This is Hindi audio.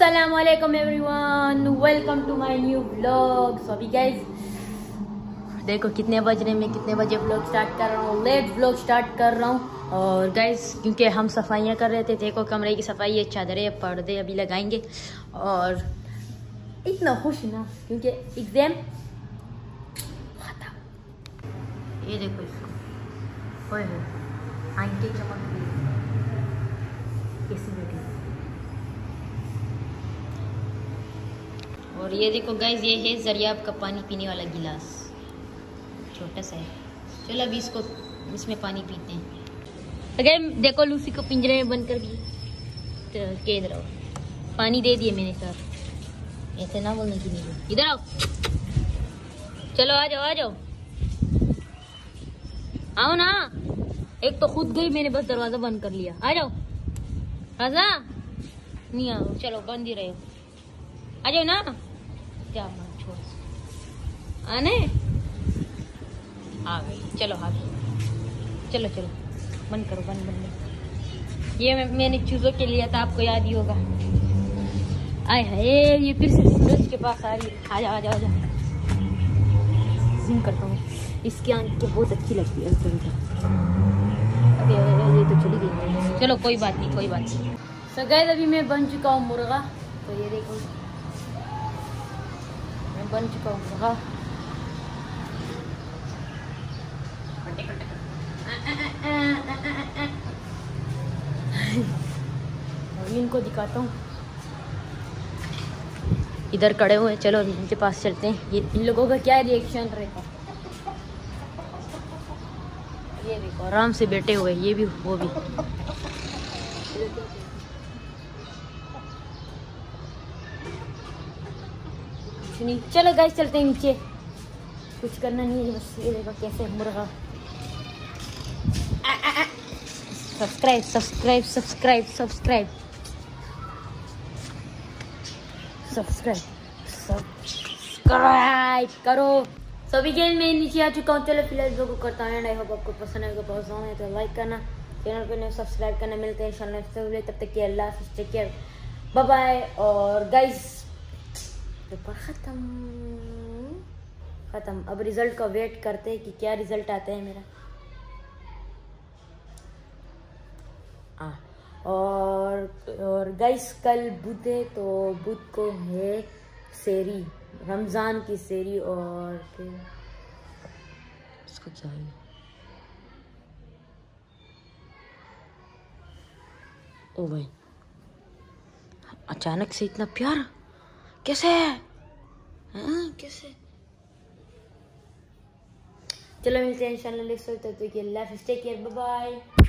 वालेकुम everyone welcome to my new vlog so अभी गाइस देखो, कितने बज रहे मैं कितने बजे व्लॉग स्टार्ट कर रहा हूँ? लेट व्लॉग स्टार्ट कर रहा हूँ। और गाइस क्योंकि हम सफाइयाँ कर रहे थे, देखो कमरे की सफ़ाई है, चादरें, पर्दे अभी लगाएँगे। और इतना खुश ना, क्योंकि एग्ज़ाम ये देखो इसको। आँखें चमक रही कैसी बैठी और ये देखो गैस ये है जरियाब का पानी पीने वाला गिलास। छोटा सा है। चलो अभी इसको, इसमें पानी पीते हैं। अगर देखो, लूसी को पिंजरे में बंद कर दिए तो के इधर आओ पानी दे दिए मैंने सर ऐसे ना बोलने की नहीं इधर आओ। चलो, आ जाओ आ जाओ। आओ ना। एक तो खुद गई, मैंने बस दरवाज़ा बंद कर लिया। आ जाओ। राजा। नहीं आओ। चलो, बंद ही रहे। आ जाओ ना। क्या मत छोड़। आने? आ गई। चलो गई चलो चलो। बंद करो बंद बंद ये मैं, मैंने चूजों के लिया था आपको याद ही होगा। आए हाय ये फिर से सूरज के पास आ रही है। आ जाओ आ जाओ आ जाओ। जूम करता हूँ। इसकी आँख तो बहुत अच्छी लगती है अभी ये तो चली गई। चलो कोई बात नहीं कोई बात नहीं। गए अभी मैं बन चुका हूँ मुर्गा। तो ये देखो। मैं बन चुका हूँ। मुर्गा अभी इनको दिखाता हूँ। इधर खड़े हुए चलो इनके पास चलते हैं। ये इन लोगों का क्या रिएक्शन रहेगा ये देखो, आराम से बैठे हुए ये भी, वो भी। नहीं। चलो गाइस चलते हैं नीचे। कुछ करना नहीं है, बस ये देखो कैसे मुर्गा। Subscribe subscribe subscribe subscribe subscribe subscribe करो। सभी गेम में नीचे आ चुका हूँ। चलो फ़िलहाल जो करता हूँ आई होप आपको पसंद आएगा पसंद है तो लाइक करना। चैनल को नहीं सब्सक्राइब करना, मिलते हैं इंशाल्लाह तब तक के अल्लाह बाय बाय और गाइस पेपर ख़त्म। ख़त्म। अब रिज़ल्ट का वेट करते हैं कि क्या रिज़ल्ट आता है मेरा। आ, और और गाइस कल बुध है तो बुध को है सेरी रमज़ान की सेरी और इसको क्या है? ओ भाई अचानक से इतना प्यार कैसे हाँ, कैसे चलो मिलते हैं इंशाल्लाह नेक्स्ट तक के अल्लाह हाफिज़ टेक केयर बाय बाय